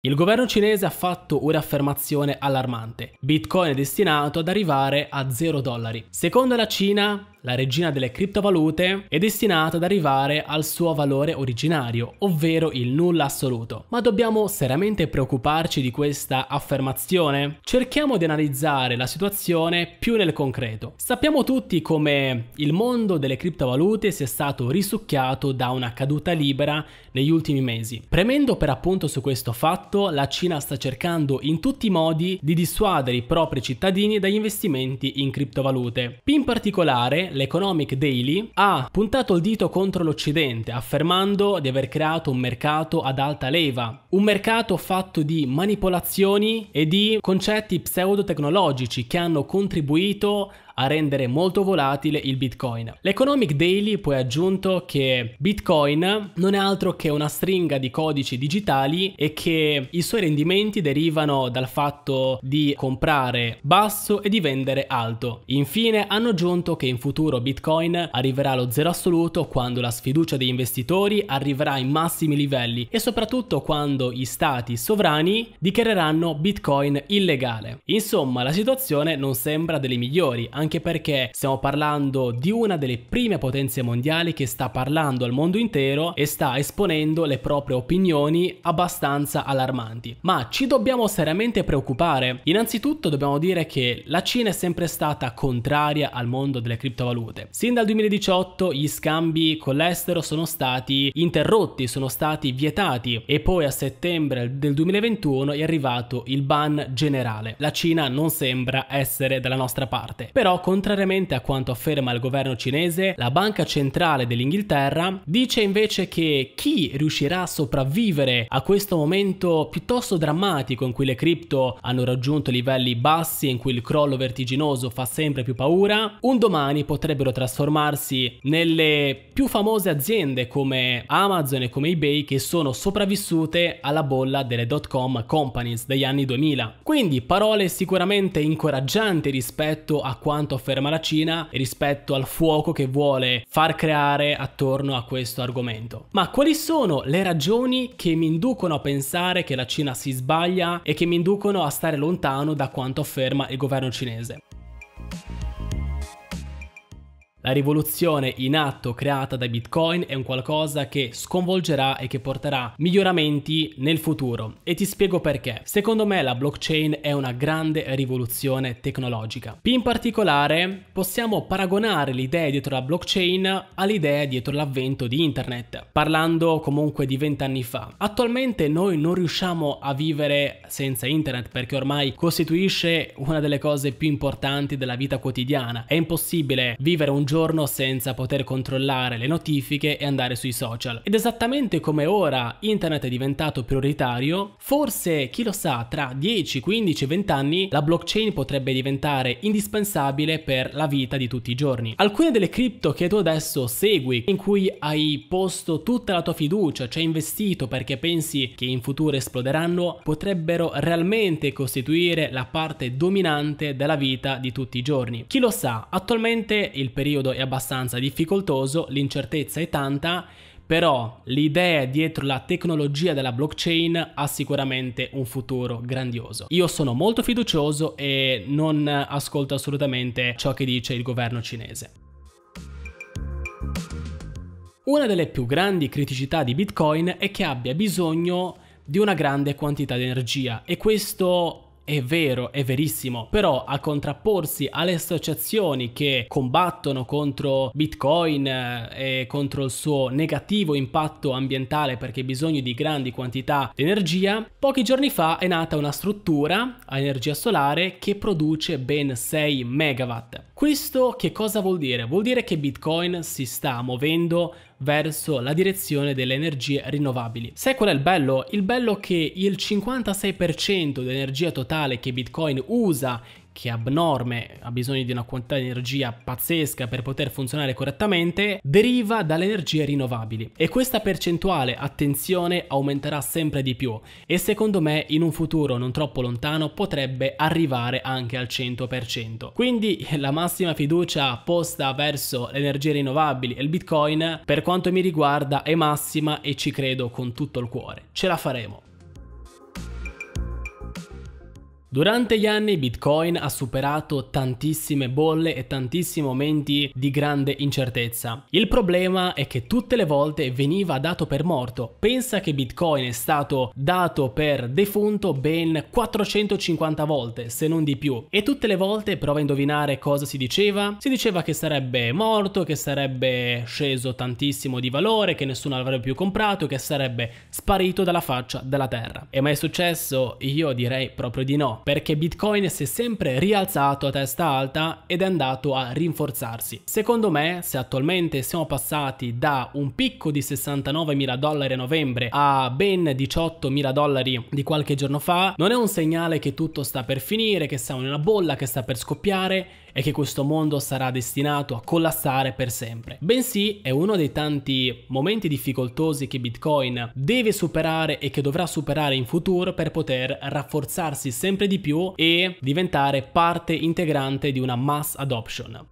Il governo cinese ha fatto un'affermazione allarmante. Bitcoin è destinato ad arrivare a 0 dollari. Secondo la Cina, la regina delle criptovalute, è destinata ad arrivare al suo valore originario, ovvero il nulla assoluto. Ma dobbiamo seriamente preoccuparci di questa affermazione? Cerchiamo di analizzare la situazione più nel concreto. Sappiamo tutti come il mondo delle criptovalute sia stato risucchiato da una caduta libera negli ultimi mesi. Premendo per appunto su questo fatto, la Cina sta cercando in tutti i modi di dissuadere i propri cittadini dagli investimenti in criptovalute. In particolare, l'Economic Daily ha puntato il dito contro l'Occidente, affermando di aver creato un mercato ad alta leva, un mercato fatto di manipolazioni e di concetti pseudotecnologici che hanno contribuito a rendere molto volatile il Bitcoin. L'Economic Daily poi ha aggiunto che Bitcoin non è altro che una stringa di codici digitali e che i suoi rendimenti derivano dal fatto di comprare basso e di vendere alto. Infine hanno aggiunto che in futuro Bitcoin arriverà allo zero assoluto quando la sfiducia degli investitori arriverà ai massimi livelli e soprattutto quando gli stati sovrani dichiareranno Bitcoin illegale. Insomma, la situazione non sembra delle migliori, anche anche perché stiamo parlando di una delle prime potenze mondiali che sta parlando al mondo intero e sta esponendo le proprie opinioni abbastanza allarmanti. Ma ci dobbiamo seriamente preoccupare? Innanzitutto dobbiamo dire che la Cina è sempre stata contraria al mondo delle criptovalute. Sin dal 2018 gli scambi con l'estero sono stati interrotti, sono stati vietati e poi a settembre del 2021 è arrivato il ban generale. La Cina non sembra essere dalla nostra parte. Però contrariamente a quanto afferma il governo cinese, la banca centrale dell'Inghilterra dice invece che chi riuscirà a sopravvivere a questo momento piuttosto drammatico in cui le cripto hanno raggiunto livelli bassi e in cui il crollo vertiginoso fa sempre più paura, un domani potrebbero trasformarsi nelle più famose aziende come Amazon e come eBay che sono sopravvissute alla bolla delle dot com companies degli anni 2000. Quindi parole sicuramente incoraggianti rispetto a quanto quanto afferma la Cina rispetto al fuoco che vuole far creare attorno a questo argomento. Ma quali sono le ragioni che mi inducono a pensare che la Cina si sbaglia e che mi inducono a stare lontano da quanto afferma il governo cinese? La rivoluzione in atto creata da Bitcoin è un qualcosa che sconvolgerà e che porterà miglioramenti nel futuro e ti spiego perché. Secondo me la blockchain è una grande rivoluzione tecnologica. In particolare possiamo paragonare l'idea dietro la blockchain all'idea dietro l'avvento di internet, parlando comunque di vent'anni fa. Attualmente noi non riusciamo a vivere senza internet perché ormai costituisce una delle cose più importanti della vita quotidiana. È impossibile vivere un giorno senza poter controllare le notifiche e andare sui social. Ed esattamente come ora internet è diventato prioritario, forse chi lo sa tra 10, 15, 20 anni la blockchain potrebbe diventare indispensabile per la vita di tutti i giorni. Alcune delle cripto che tu adesso segui, in cui hai posto tutta la tua fiducia, ci hai investito perché pensi che in futuro esploderanno, potrebbero realmente costituire la parte dominante della vita di tutti i giorni. Chi lo sa, attualmente il periodo periodo è abbastanza difficoltoso, l'incertezza è tanta, però l'idea dietro la tecnologia della blockchain ha sicuramente un futuro grandioso. Io sono molto fiducioso e non ascolto assolutamente ciò che dice il governo cinese. Una delle più grandi criticità di Bitcoin è che abbia bisogno di una grande quantità di energia e questo è vero, è verissimo, però a contrapporsi alle associazioni che combattono contro Bitcoin eh, e contro il suo negativo impatto ambientale perché bisogno di grandi quantità di energia, pochi giorni fa è nata una struttura a energia solare che produce ben 6 megawatt. Questo che cosa vuol dire? Vuol dire che Bitcoin si sta muovendo verso la direzione delle energie rinnovabili. Sai qual è il bello? Il bello è che il 56% dell'energia totale che Bitcoin usa che è abnorme, ha bisogno di una quantità di energia pazzesca per poter funzionare correttamente, deriva dalle energie rinnovabili. E questa percentuale, attenzione, aumenterà sempre di più e secondo me in un futuro non troppo lontano potrebbe arrivare anche al 100%. Quindi la massima fiducia posta verso le energie rinnovabili e il Bitcoin, per quanto mi riguarda, è massima e ci credo con tutto il cuore. Ce la faremo. Durante gli anni Bitcoin ha superato tantissime bolle e tantissimi momenti di grande incertezza. Il problema è che tutte le volte veniva dato per morto. Pensa che Bitcoin è stato dato per defunto ben 450 volte, se non di più. E tutte le volte prova a indovinare cosa si diceva. Si diceva che sarebbe morto, che sarebbe sceso tantissimo di valore, che nessuno l'avrebbe più comprato, che sarebbe sparito dalla faccia della terra. È mai successo? Io direi proprio di no perché Bitcoin si è sempre rialzato a testa alta ed è andato a rinforzarsi. Secondo me, se attualmente siamo passati da un picco di 69 mila dollari a novembre a ben 18 mila dollari di qualche giorno fa, non è un segnale che tutto sta per finire, che siamo in una bolla che sta per scoppiare e che questo mondo sarà destinato a collassare per sempre. Bensì è uno dei tanti momenti difficoltosi che Bitcoin deve superare e che dovrà superare in futuro per poter rafforzarsi sempre di più e diventare parte integrante di una mass adoption.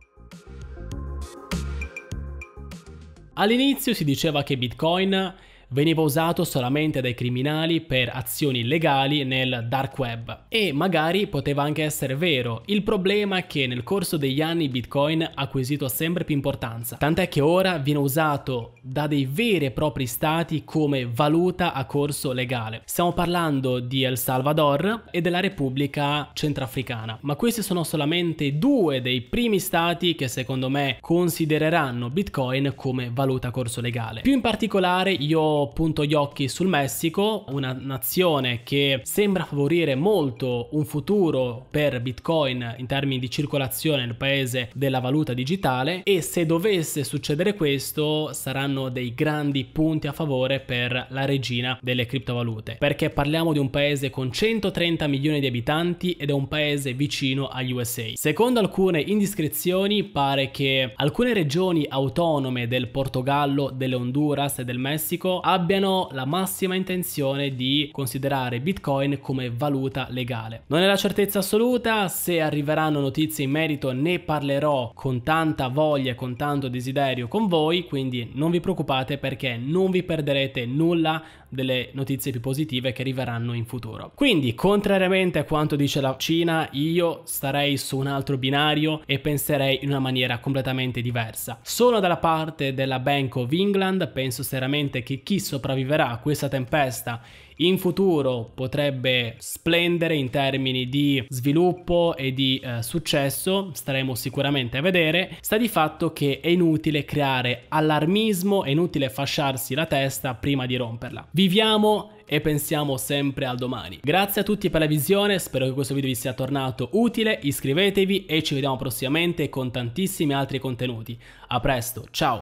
All'inizio si diceva che Bitcoin veniva usato solamente dai criminali per azioni legali nel dark web e magari poteva anche essere vero. Il problema è che nel corso degli anni Bitcoin ha acquisito sempre più importanza, tant'è che ora viene usato da dei veri e propri stati come valuta a corso legale. Stiamo parlando di El Salvador e della Repubblica Centrafricana, ma questi sono solamente due dei primi stati che secondo me considereranno Bitcoin come valuta a corso legale. Più in particolare io punto gli occhi sul Messico, una nazione che sembra favorire molto un futuro per Bitcoin in termini di circolazione nel paese della valuta digitale e se dovesse succedere questo saranno dei grandi punti a favore per la regina delle criptovalute perché parliamo di un paese con 130 milioni di abitanti ed è un paese vicino agli USA. Secondo alcune indiscrezioni pare che alcune regioni autonome del Portogallo, delle Honduras e del Messico abbiano la massima intenzione di considerare Bitcoin come valuta legale. Non è la certezza assoluta, se arriveranno notizie in merito ne parlerò con tanta voglia e con tanto desiderio con voi, quindi non vi preoccupate perché non vi perderete nulla delle notizie più positive che arriveranno in futuro. Quindi, contrariamente a quanto dice la Cina, io starei su un altro binario e penserei in una maniera completamente diversa. Sono dalla parte della Bank of England, penso seriamente che chi sopravviverà a questa tempesta in futuro potrebbe splendere in termini di sviluppo e di eh, successo, staremo sicuramente a vedere, sta di fatto che è inutile creare allarmismo, è inutile fasciarsi la testa prima di romperla. Viviamo e pensiamo sempre al domani. Grazie a tutti per la visione, spero che questo video vi sia tornato utile, iscrivetevi e ci vediamo prossimamente con tantissimi altri contenuti. A presto, ciao!